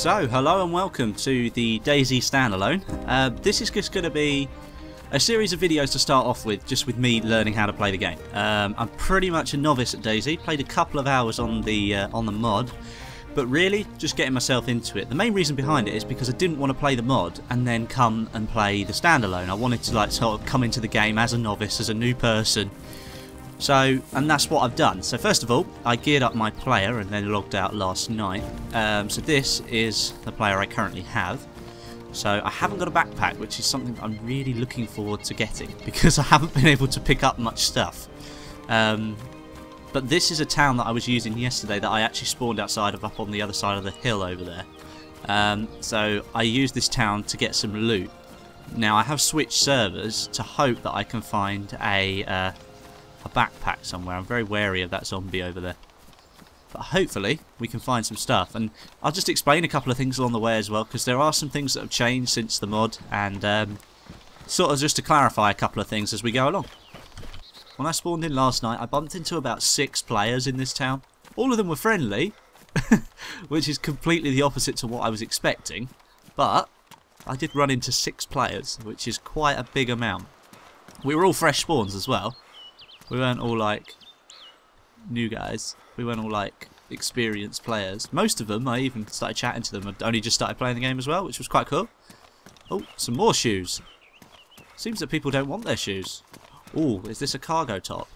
So, hello and welcome to the DayZ Standalone. Uh, this is just going to be a series of videos to start off with, just with me learning how to play the game. Um, I'm pretty much a novice at DayZ. played a couple of hours on the uh, on the mod, but really just getting myself into it. The main reason behind it is because I didn't want to play the mod and then come and play the standalone. I wanted to like sort of come into the game as a novice, as a new person, so, and that's what I've done. So first of all, I geared up my player and then logged out last night. Um, so this is the player I currently have. So I haven't got a backpack, which is something I'm really looking forward to getting because I haven't been able to pick up much stuff. Um, but this is a town that I was using yesterday that I actually spawned outside of up on the other side of the hill over there. Um, so I used this town to get some loot. Now I have switched servers to hope that I can find a uh, a backpack somewhere. I'm very wary of that zombie over there. But hopefully we can find some stuff. And I'll just explain a couple of things along the way as well, because there are some things that have changed since the mod, and um, sort of just to clarify a couple of things as we go along. When I spawned in last night, I bumped into about six players in this town. All of them were friendly, which is completely the opposite to what I was expecting. But I did run into six players, which is quite a big amount. We were all fresh spawns as well, we weren't all like new guys. We weren't all like experienced players. Most of them, I even started chatting to them. I'd only just started playing the game as well, which was quite cool. Oh, some more shoes. Seems that people don't want their shoes. Oh, is this a cargo top?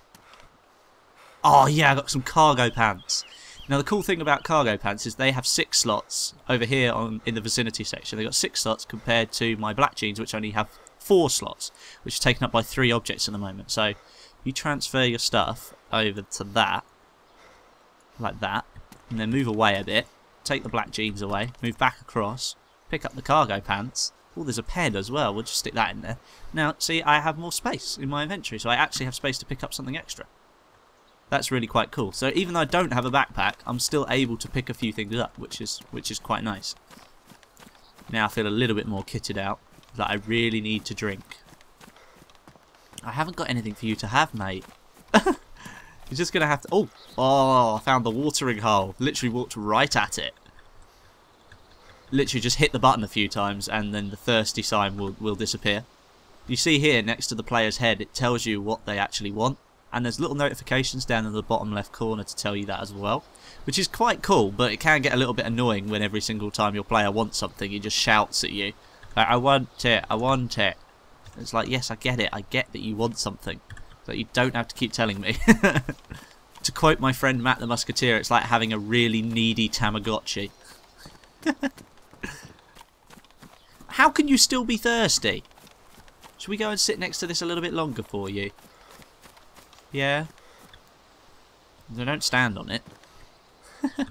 Oh yeah, I got some cargo pants. Now the cool thing about cargo pants is they have six slots over here on in the vicinity section. They've got six slots compared to my black jeans, which only have four slots, which is taken up by three objects at the moment. So you transfer your stuff over to that, like that, and then move away a bit, take the black jeans away, move back across, pick up the cargo pants. Oh, there's a pen as well, we'll just stick that in there. Now, see, I have more space in my inventory, so I actually have space to pick up something extra. That's really quite cool. So even though I don't have a backpack, I'm still able to pick a few things up, which is which is quite nice. Now I feel a little bit more kitted out, that I really need to drink. I haven't got anything for you to have, mate. You're just going to have to... Oh, oh, I found the watering hole. Literally walked right at it. Literally just hit the button a few times and then the thirsty sign will, will disappear. You see here next to the player's head, it tells you what they actually want. And there's little notifications down in the bottom left corner to tell you that as well. Which is quite cool, but it can get a little bit annoying when every single time your player wants something, he just shouts at you. Like, I want it, I want it. It's like, yes, I get it. I get that you want something. But you don't have to keep telling me. to quote my friend Matt the Musketeer, it's like having a really needy Tamagotchi. How can you still be thirsty? Should we go and sit next to this a little bit longer for you? Yeah? No, don't stand on it.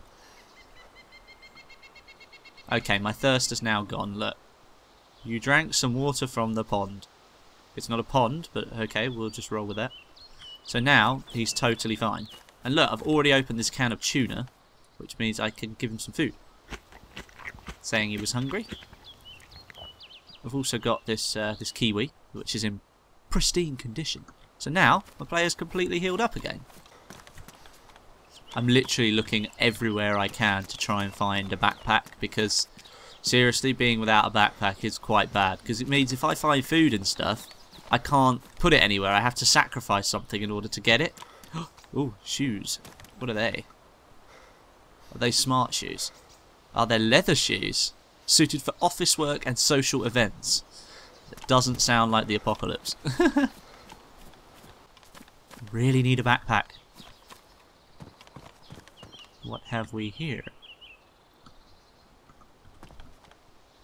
okay, my thirst is now gone. Look. You drank some water from the pond. It's not a pond, but okay, we'll just roll with that. So now, he's totally fine. And look, I've already opened this can of tuna, which means I can give him some food. Saying he was hungry. I've also got this uh, this kiwi, which is in pristine condition. So now, my player's completely healed up again. I'm literally looking everywhere I can to try and find a backpack because seriously, being without a backpack is quite bad because it means if I find food and stuff, I can't put it anywhere. I have to sacrifice something in order to get it. oh, shoes. What are they? Are they smart shoes? Are they leather shoes? Suited for office work and social events. It doesn't sound like the apocalypse. really need a backpack. What have we here?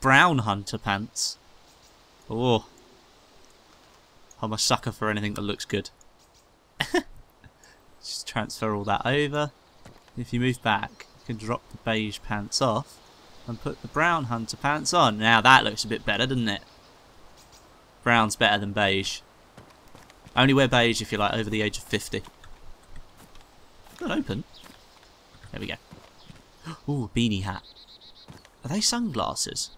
Brown hunter pants. Oh, I'm a sucker for anything that looks good. Just transfer all that over. If you move back, you can drop the beige pants off and put the brown hunter pants on. Now that looks a bit better, doesn't it? Brown's better than beige. Only wear beige if you're like over the age of 50. Not open. There we go. Ooh, beanie hat. Are they sunglasses?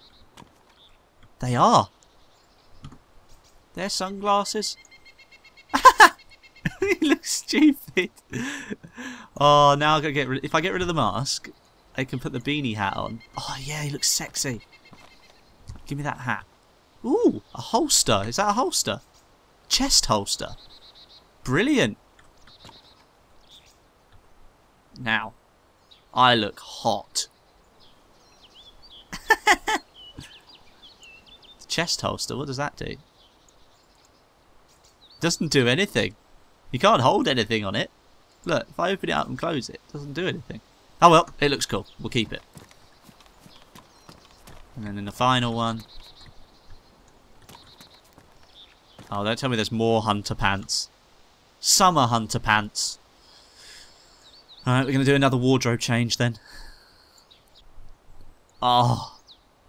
They are. They're sunglasses. he looks stupid. Oh, now I gotta get rid. If I get rid of the mask, I can put the beanie hat on. Oh yeah, he looks sexy. Give me that hat. Ooh, a holster. Is that a holster? Chest holster. Brilliant. Now, I look hot. Chest holster, what does that do? Doesn't do anything. You can't hold anything on it. Look, if I open it up and close it, it doesn't do anything. Oh well, it looks cool. We'll keep it. And then in the final one... Oh, don't tell me there's more hunter pants. Summer hunter pants. Alright, we're going to do another wardrobe change then. Oh,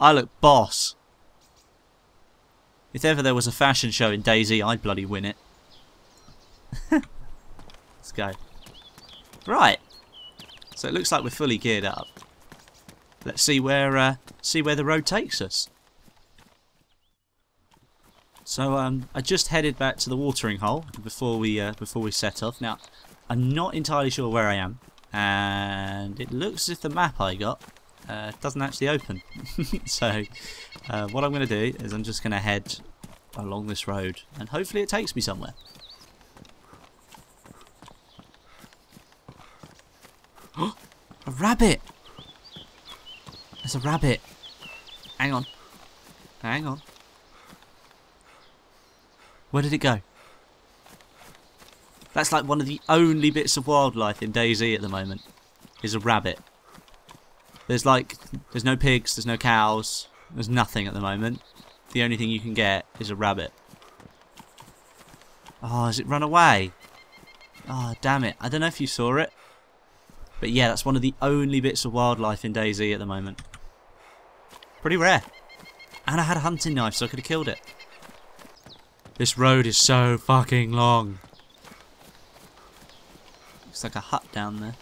I look boss. If ever there was a fashion show in DayZ, I'd bloody win it. Let's go. Right. So it looks like we're fully geared up. Let's see where uh, see where the road takes us. So um, I just headed back to the watering hole before we uh, before we set off. Now I'm not entirely sure where I am, and it looks as if the map I got uh, doesn't actually open. so uh, what I'm going to do is I'm just going to head along this road, and hopefully it takes me somewhere. a rabbit! There's a rabbit. Hang on. Hang on. Where did it go? That's like one of the only bits of wildlife in DayZ at the moment. Is a rabbit. There's like, there's no pigs, there's no cows, there's nothing at the moment. The only thing you can get is a rabbit. Oh, has it run away? Oh, damn it. I don't know if you saw it. But yeah, that's one of the only bits of wildlife in DayZ at the moment. Pretty rare. And I had a hunting knife, so I could have killed it. This road is so fucking long. Looks like a hut down there.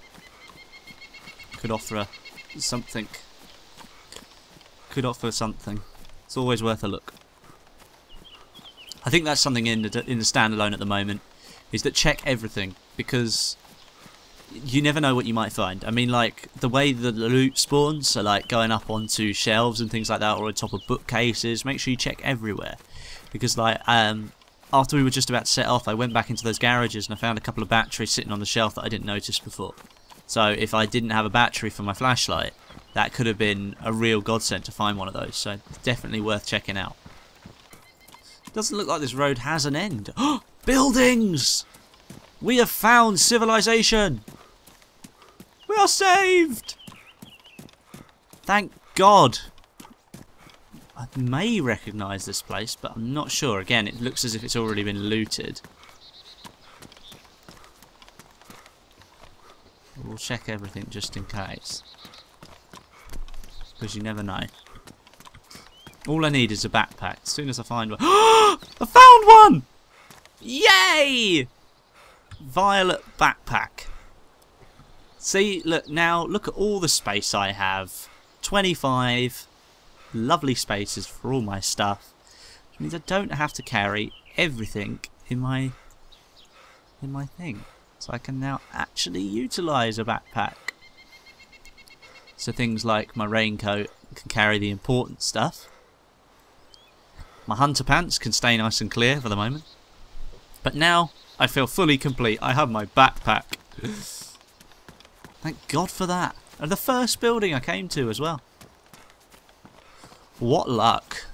Could offer a, something. Could offer something. It's always worth a look. I think that's something in the in the standalone at the moment, is that check everything because you never know what you might find. I mean, like the way the loot spawns, so like going up onto shelves and things like that, or on top of bookcases. Make sure you check everywhere, because like um, after we were just about to set off, I went back into those garages and I found a couple of batteries sitting on the shelf that I didn't notice before. So if I didn't have a battery for my flashlight, that could have been a real godsend to find one of those. So definitely worth checking out. Doesn't look like this road has an end. Buildings! We have found civilization! We are saved! Thank God! I may recognise this place, but I'm not sure. Again, it looks as if it's already been looted. We'll check everything just in case. Because you never know. All I need is a backpack. As soon as I find one... I found one! Yay! Violet backpack. See, look, now, look at all the space I have. 25 lovely spaces for all my stuff. Which means I don't have to carry everything in my in my thing. So I can now actually utilise a backpack. So things like my raincoat can carry the important stuff. My hunter pants can stay nice and clear for the moment. But now I feel fully complete. I have my backpack. Thank God for that. And the first building I came to as well. What luck.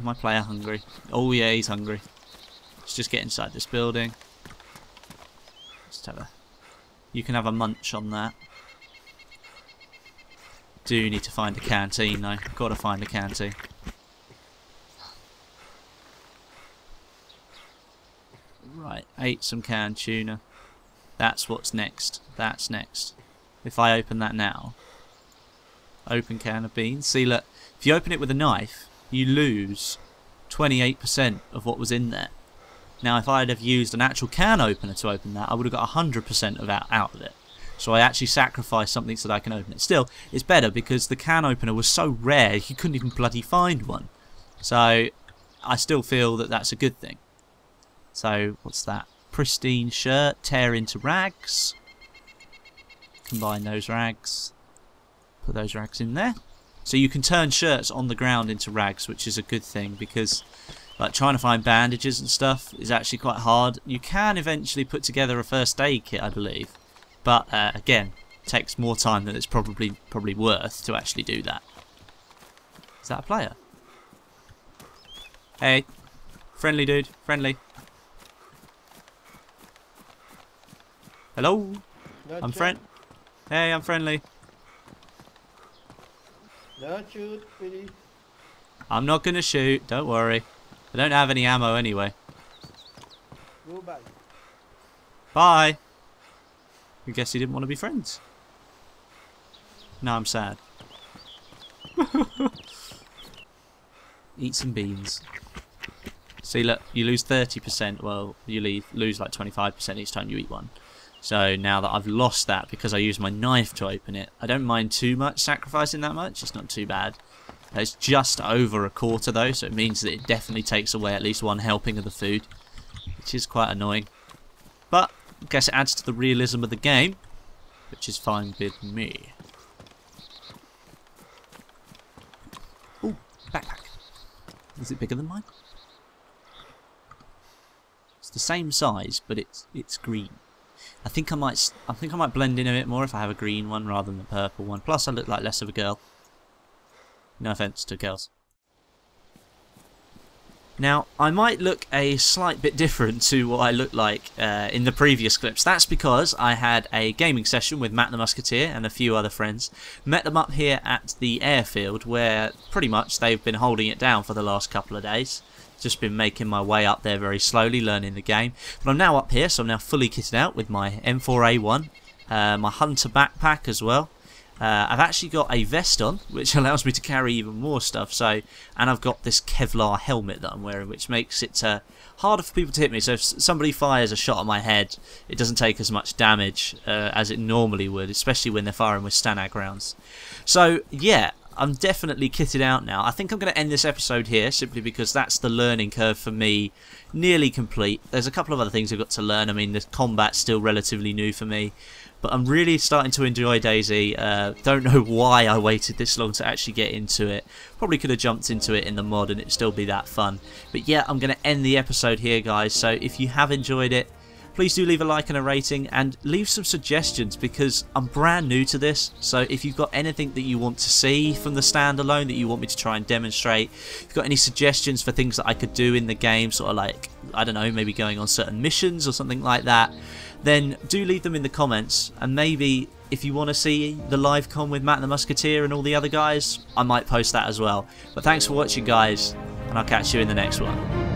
My player hungry? Oh yeah, he's hungry. Let's just get inside this building. Just have a... You can have a munch on that. Do need to find a canteen though. Gotta find a canteen. Right, ate some canned tuna. That's what's next. That's next. If I open that now. Open can of beans. See, look. If you open it with a knife, you lose 28% of what was in there. Now, if I'd have used an actual can opener to open that, I would have got 100% of out, out of it. So I actually sacrificed something so that I can open it. Still, it's better because the can opener was so rare, you couldn't even bloody find one. So, I still feel that that's a good thing. So, what's that? Pristine shirt, tear into rags. Combine those rags. Put those rags in there. So you can turn shirts on the ground into rags, which is a good thing because like trying to find bandages and stuff is actually quite hard. You can eventually put together a first aid kit, I believe, but uh, again, takes more time than it's probably probably worth to actually do that. Is that a player? Hey, friendly dude, friendly. Hello, I'm friend. Hey, I'm friendly. Don't shoot, please. I'm not gonna shoot. Don't worry. I don't have any ammo anyway. Go back. Bye. I guess he didn't want to be friends. Now I'm sad. Eat some beans. See, look, you lose 30%. Well, you leave, lose like 25% each time you eat one. So now that I've lost that because I used my knife to open it, I don't mind too much sacrificing that much. It's not too bad. It's just over a quarter though, so it means that it definitely takes away at least one helping of the food, which is quite annoying. But I guess it adds to the realism of the game, which is fine with me. Ooh, backpack. Is it bigger than mine? It's the same size, but it's it's green. I think I might I think I might blend in a bit more if I have a green one rather than the purple one. Plus, I look like less of a girl. No offense to girls. Now, I might look a slight bit different to what I looked like uh, in the previous clips. That's because I had a gaming session with Matt the Musketeer and a few other friends. Met them up here at the airfield where pretty much they've been holding it down for the last couple of days. Just been making my way up there very slowly, learning the game. But I'm now up here, so I'm now fully kitted out with my M4A1, uh, my Hunter backpack as well. Uh, I've actually got a vest on, which allows me to carry even more stuff. So, and I've got this Kevlar helmet that I'm wearing, which makes it uh, harder for people to hit me. So, if somebody fires a shot at my head, it doesn't take as much damage uh, as it normally would, especially when they're firing with Stanag rounds. So, yeah, I'm definitely kitted out now. I think I'm going to end this episode here simply because that's the learning curve for me nearly complete. There's a couple of other things I've got to learn. I mean, the combat's still relatively new for me. But I'm really starting to enjoy DayZ. Uh, don't know why I waited this long to actually get into it. Probably could have jumped into it in the mod and it'd still be that fun. But yeah, I'm going to end the episode here, guys. So if you have enjoyed it, please do leave a like and a rating and leave some suggestions because I'm brand new to this. So if you've got anything that you want to see from the standalone that you want me to try and demonstrate, if you've got any suggestions for things that I could do in the game, sort of like, I don't know, maybe going on certain missions or something like that, then do leave them in the comments and maybe if you want to see the live con with Matt the Musketeer and all the other guys, I might post that as well. But thanks for watching guys and I'll catch you in the next one.